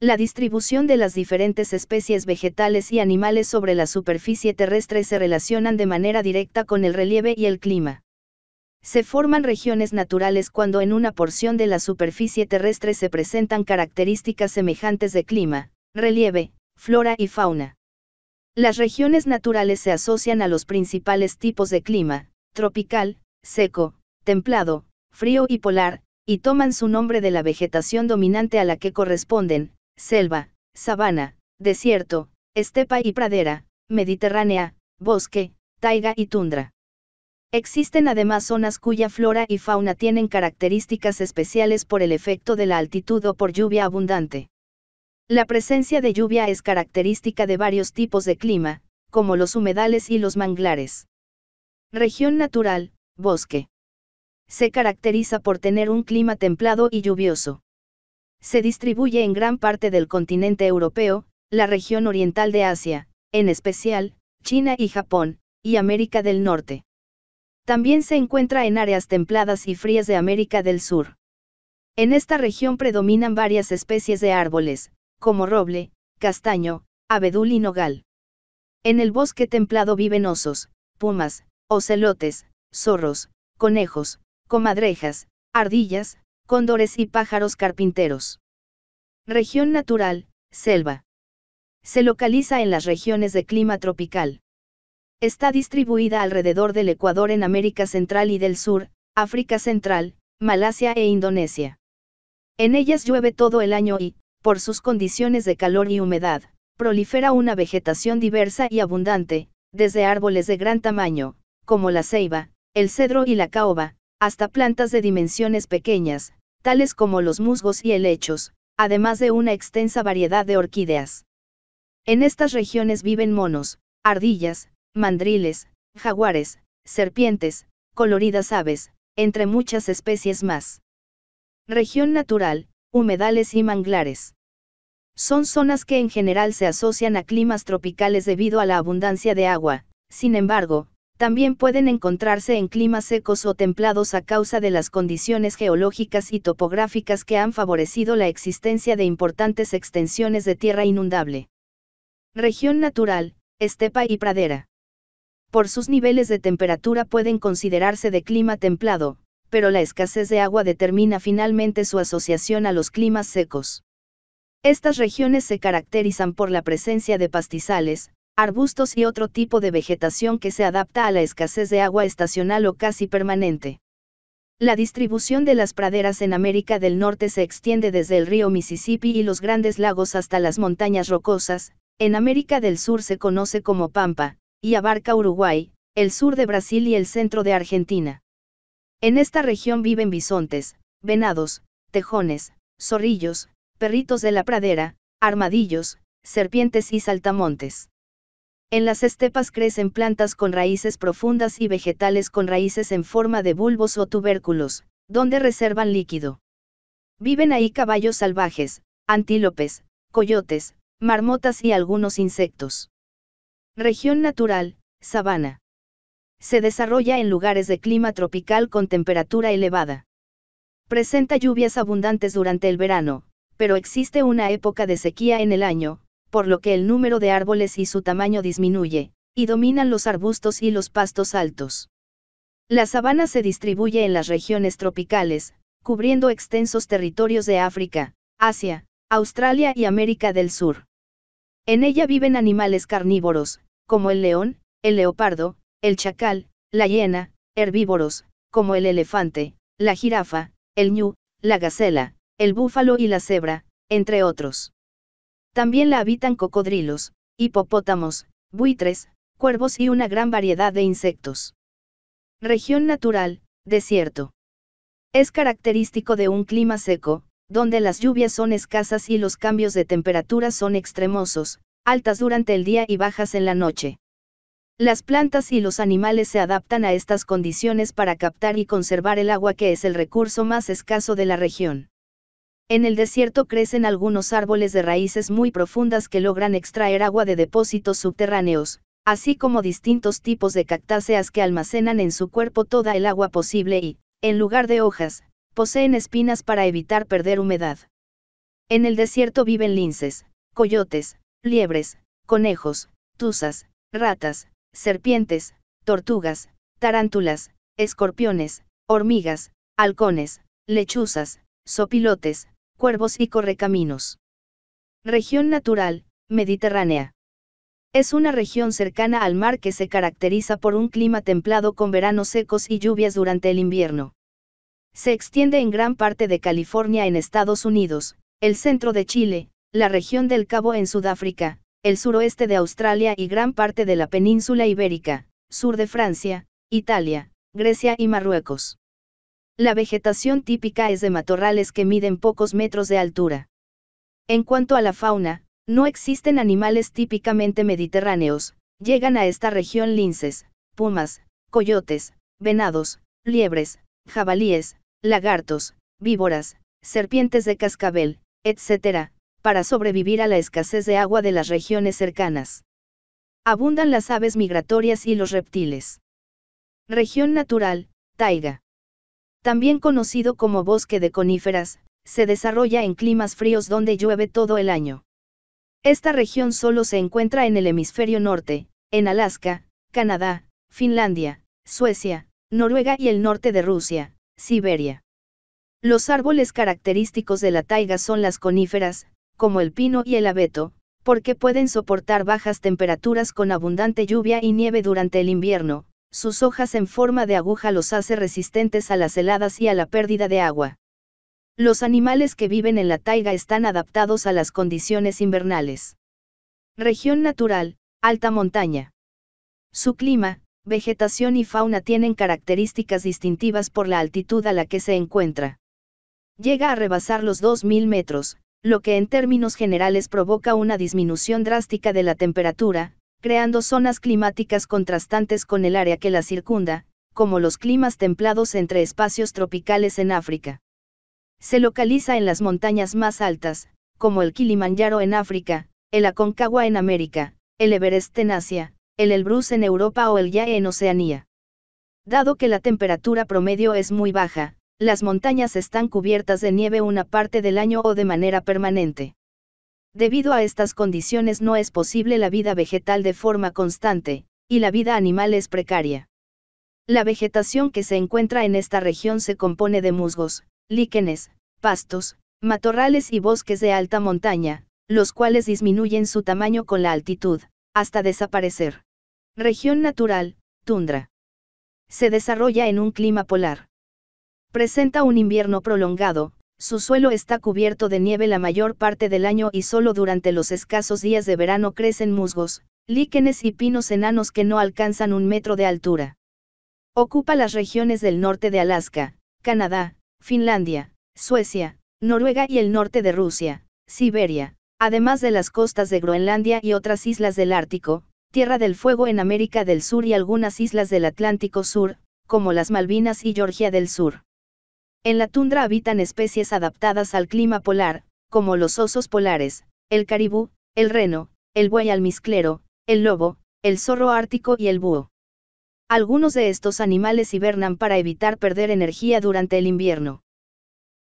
La distribución de las diferentes especies vegetales y animales sobre la superficie terrestre se relacionan de manera directa con el relieve y el clima. Se forman regiones naturales cuando en una porción de la superficie terrestre se presentan características semejantes de clima, relieve, flora y fauna. Las regiones naturales se asocian a los principales tipos de clima, tropical, seco, templado, frío y polar, y toman su nombre de la vegetación dominante a la que corresponden, selva, sabana, desierto, estepa y pradera, mediterránea, bosque, taiga y tundra. Existen además zonas cuya flora y fauna tienen características especiales por el efecto de la altitud o por lluvia abundante. La presencia de lluvia es característica de varios tipos de clima, como los humedales y los manglares. Región natural, bosque. Se caracteriza por tener un clima templado y lluvioso. Se distribuye en gran parte del continente europeo, la región oriental de Asia, en especial, China y Japón, y América del Norte. También se encuentra en áreas templadas y frías de América del Sur. En esta región predominan varias especies de árboles, como roble, castaño, abedul y nogal. En el bosque templado viven osos, pumas, ocelotes, zorros, conejos, comadrejas, ardillas, cóndores y pájaros carpinteros. Región natural, selva. Se localiza en las regiones de clima tropical. Está distribuida alrededor del Ecuador en América Central y del Sur, África Central, Malasia e Indonesia. En ellas llueve todo el año y, por sus condiciones de calor y humedad, prolifera una vegetación diversa y abundante, desde árboles de gran tamaño, como la ceiba, el cedro y la caoba, hasta plantas de dimensiones pequeñas, tales como los musgos y helechos, además de una extensa variedad de orquídeas. En estas regiones viven monos, ardillas, mandriles, jaguares, serpientes, coloridas aves, entre muchas especies más. Región natural, humedales y manglares. Son zonas que en general se asocian a climas tropicales debido a la abundancia de agua, sin embargo, también pueden encontrarse en climas secos o templados a causa de las condiciones geológicas y topográficas que han favorecido la existencia de importantes extensiones de tierra inundable. Región natural, estepa y pradera. Por sus niveles de temperatura pueden considerarse de clima templado, pero la escasez de agua determina finalmente su asociación a los climas secos. Estas regiones se caracterizan por la presencia de pastizales, arbustos y otro tipo de vegetación que se adapta a la escasez de agua estacional o casi permanente. La distribución de las praderas en América del Norte se extiende desde el río Mississippi y los grandes lagos hasta las montañas rocosas, en América del Sur se conoce como Pampa, y abarca Uruguay, el sur de Brasil y el centro de Argentina. En esta región viven bisontes, venados, tejones, zorrillos, perritos de la pradera, armadillos, serpientes y saltamontes. En las estepas crecen plantas con raíces profundas y vegetales con raíces en forma de bulbos o tubérculos, donde reservan líquido. Viven ahí caballos salvajes, antílopes, coyotes, marmotas y algunos insectos. Región natural, sabana. Se desarrolla en lugares de clima tropical con temperatura elevada. Presenta lluvias abundantes durante el verano, pero existe una época de sequía en el año, por lo que el número de árboles y su tamaño disminuye, y dominan los arbustos y los pastos altos. La sabana se distribuye en las regiones tropicales, cubriendo extensos territorios de África, Asia, Australia y América del Sur. En ella viven animales carnívoros, como el león, el leopardo, el chacal, la hiena, herbívoros, como el elefante, la jirafa, el ñu, la gacela, el búfalo y la cebra, entre otros. También la habitan cocodrilos, hipopótamos, buitres, cuervos y una gran variedad de insectos. Región natural, desierto. Es característico de un clima seco, donde las lluvias son escasas y los cambios de temperatura son extremosos, altas durante el día y bajas en la noche. Las plantas y los animales se adaptan a estas condiciones para captar y conservar el agua que es el recurso más escaso de la región. En el desierto crecen algunos árboles de raíces muy profundas que logran extraer agua de depósitos subterráneos, así como distintos tipos de cactáceas que almacenan en su cuerpo toda el agua posible y, en lugar de hojas, poseen espinas para evitar perder humedad. En el desierto viven linces, coyotes, liebres, conejos, tuzas, ratas, serpientes, tortugas, tarántulas, escorpiones, hormigas, halcones, lechuzas, sopilotes, cuervos y correcaminos. Región natural, mediterránea. Es una región cercana al mar que se caracteriza por un clima templado con veranos secos y lluvias durante el invierno. Se extiende en gran parte de California en Estados Unidos, el centro de Chile, la región del Cabo en Sudáfrica, el suroeste de Australia y gran parte de la península ibérica, sur de Francia, Italia, Grecia y Marruecos. La vegetación típica es de matorrales que miden pocos metros de altura. En cuanto a la fauna, no existen animales típicamente mediterráneos, llegan a esta región linces, pumas, coyotes, venados, liebres, jabalíes, lagartos, víboras, serpientes de cascabel, etc., para sobrevivir a la escasez de agua de las regiones cercanas. Abundan las aves migratorias y los reptiles. Región natural, taiga. También conocido como bosque de coníferas, se desarrolla en climas fríos donde llueve todo el año. Esta región solo se encuentra en el hemisferio norte, en Alaska, Canadá, Finlandia, Suecia, Noruega y el norte de Rusia, Siberia. Los árboles característicos de la taiga son las coníferas, como el pino y el abeto, porque pueden soportar bajas temperaturas con abundante lluvia y nieve durante el invierno, sus hojas en forma de aguja los hace resistentes a las heladas y a la pérdida de agua. Los animales que viven en la taiga están adaptados a las condiciones invernales. Región natural, alta montaña. Su clima, vegetación y fauna tienen características distintivas por la altitud a la que se encuentra. Llega a rebasar los 2.000 metros, lo que en términos generales provoca una disminución drástica de la temperatura, creando zonas climáticas contrastantes con el área que la circunda, como los climas templados entre espacios tropicales en África. Se localiza en las montañas más altas, como el Kilimanjaro en África, el Aconcagua en América, el Everest en Asia, el Elbrus en Europa o el Yae en Oceanía. Dado que la temperatura promedio es muy baja, las montañas están cubiertas de nieve una parte del año o de manera permanente. Debido a estas condiciones no es posible la vida vegetal de forma constante, y la vida animal es precaria. La vegetación que se encuentra en esta región se compone de musgos, líquenes, pastos, matorrales y bosques de alta montaña, los cuales disminuyen su tamaño con la altitud, hasta desaparecer. Región natural, tundra. Se desarrolla en un clima polar. Presenta un invierno prolongado, su suelo está cubierto de nieve la mayor parte del año y solo durante los escasos días de verano crecen musgos, líquenes y pinos enanos que no alcanzan un metro de altura. Ocupa las regiones del norte de Alaska, Canadá, Finlandia, Suecia, Noruega y el norte de Rusia, Siberia, además de las costas de Groenlandia y otras islas del Ártico, Tierra del Fuego en América del Sur y algunas islas del Atlántico Sur, como las Malvinas y Georgia del Sur. En la tundra habitan especies adaptadas al clima polar, como los osos polares, el caribú, el reno, el buey almizclero, el lobo, el zorro ártico y el búho. Algunos de estos animales hibernan para evitar perder energía durante el invierno.